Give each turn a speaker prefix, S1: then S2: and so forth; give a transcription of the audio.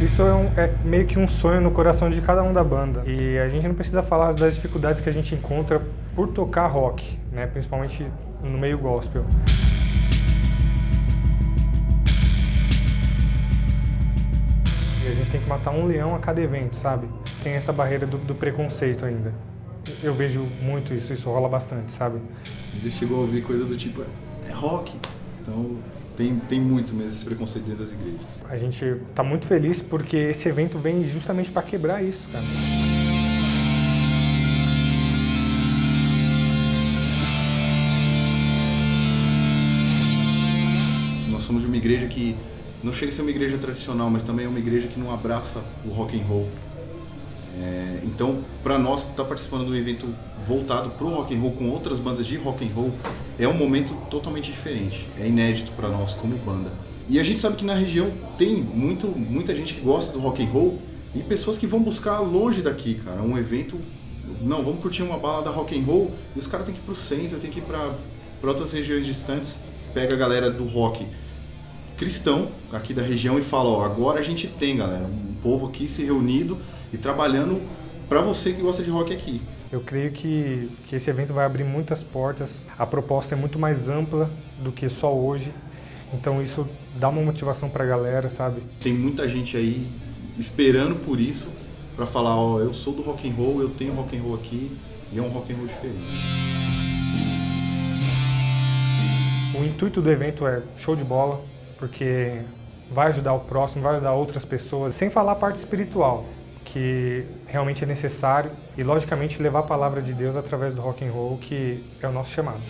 S1: Isso é, um, é, meio que um sonho no coração de cada um da banda. E a gente não precisa falar das dificuldades que a gente encontra por tocar rock, né? principalmente no meio gospel. E a gente tem que matar um leão a cada evento, sabe? Tem essa barreira do, do preconceito ainda. Eu vejo muito isso, isso rola bastante, sabe?
S2: Ele chegou a ouvir coisa do tipo, é rock. Então tem, tem muito mesmo esse preconceito dentro das igrejas.
S1: A gente está muito feliz porque esse evento vem justamente para quebrar isso, cara.
S2: Nós somos de uma igreja que não chega a ser uma igreja tradicional, mas também é uma igreja que não abraça o rock and roll. É, então, para nós estar tá participando de um evento voltado para o rock and roll com outras bandas de rock and roll é um momento totalmente diferente. É inédito para nós como banda. E a gente sabe que na região tem muito, muita gente que gosta do rock and roll e pessoas que vão buscar longe daqui, cara, um evento. Não, vamos curtir uma balada rock and roll e os caras têm que ir para o centro, têm que ir para outras regiões distantes. Pega a galera do rock cristão aqui da região e fala: ó, agora a gente tem, galera, um povo aqui se reunido e trabalhando para você que gosta de rock aqui.
S1: Eu creio que, que esse evento vai abrir muitas portas. A proposta é muito mais ampla do que só hoje. Então isso dá uma motivação para a galera, sabe?
S2: Tem muita gente aí esperando por isso para falar, ó, eu sou do rock and roll, eu tenho rock and roll aqui e é um rock and roll diferente.
S1: O intuito do evento é show de bola, porque vai ajudar o próximo, vai ajudar outras pessoas, sem falar a parte espiritual que realmente é necessário e logicamente levar a palavra de Deus através do rock and roll que é o nosso chamado.